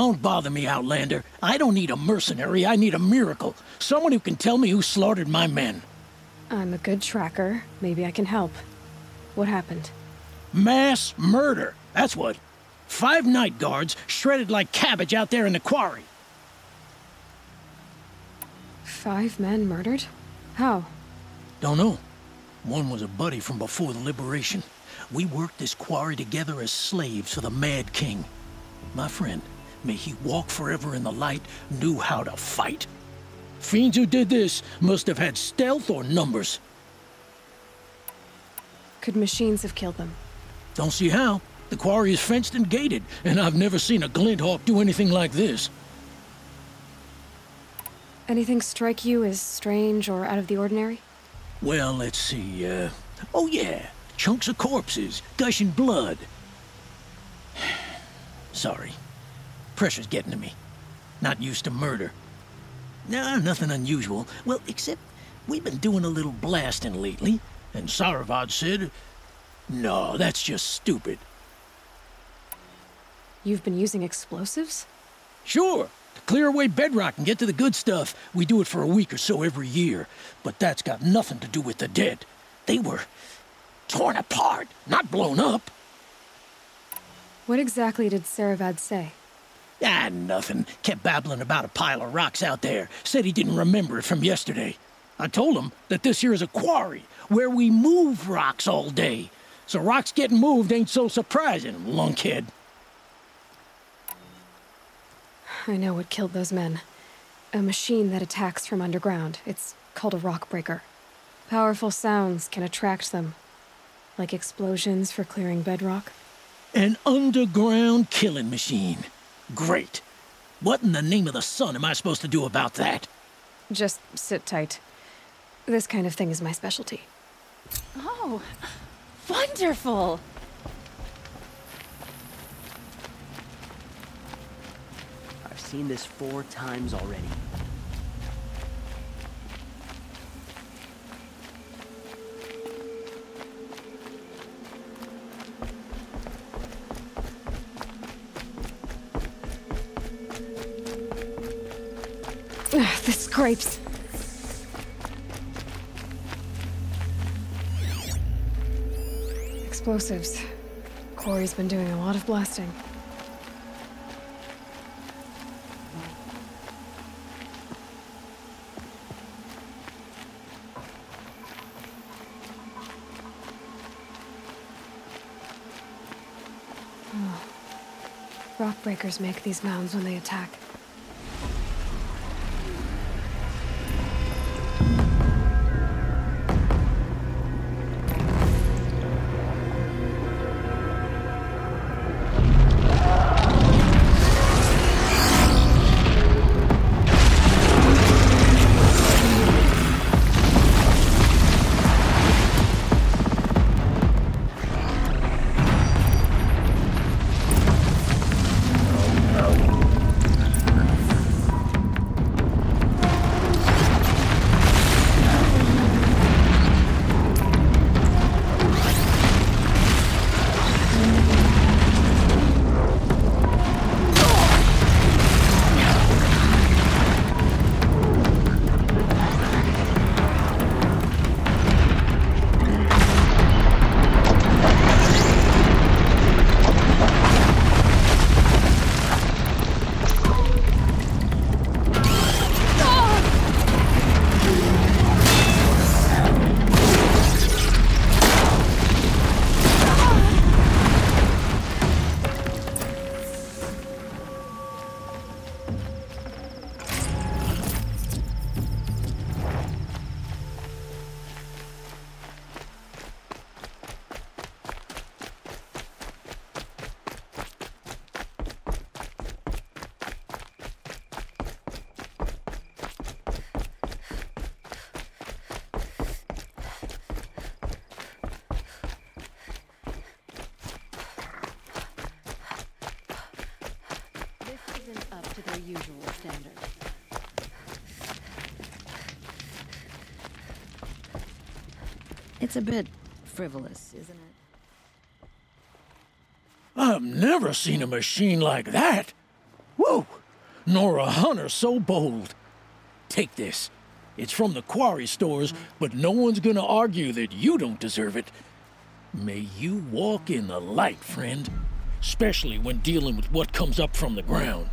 Don't bother me, Outlander. I don't need a mercenary, I need a miracle. Someone who can tell me who slaughtered my men. I'm a good tracker. Maybe I can help. What happened? Mass murder. That's what. Five night guards shredded like cabbage out there in the quarry. Five men murdered? How? Don't know. One was a buddy from before the liberation. We worked this quarry together as slaves for the Mad King. My friend, may he walk forever in the light, knew how to fight. Fiends who did this must have had stealth or numbers. Could machines have killed them? Don't see how. The quarry is fenced and gated, and I've never seen a Glinthawk do anything like this. Anything strike you as strange or out of the ordinary? Well, let's see, uh... Oh yeah, chunks of corpses, gushing blood. Sorry. Pressure's getting to me. Not used to murder. Nah, nothing unusual. Well, except we've been doing a little blasting lately, and Saravad said... No, that's just stupid. You've been using explosives? Sure, to clear away bedrock and get to the good stuff, we do it for a week or so every year. But that's got nothing to do with the dead. They were torn apart, not blown up. What exactly did Saravad say? Ah, nothing. Kept babbling about a pile of rocks out there. Said he didn't remember it from yesterday. I told him that this here is a quarry, where we move rocks all day. So rocks getting moved ain't so surprising, lunkhead. I know what killed those men. A machine that attacks from underground. It's called a rock breaker. Powerful sounds can attract them. Like explosions for clearing bedrock. An underground killing machine. Great. What in the name of the sun am I supposed to do about that? Just sit tight. This kind of thing is my specialty. Oh, wonderful! I've seen this four times already. This scrapes. Explosives. Corey's been doing a lot of blasting. Oh. Rock breakers make these mounds when they attack. Standard. It's a bit frivolous, isn't it? I've never seen a machine like that. Whoa! nor a hunter so bold. Take this. It's from the quarry stores, mm-hmm. but no one's gonna argue that you don't deserve it. May you walk in the light, friend. Especially when dealing with what comes up from the ground.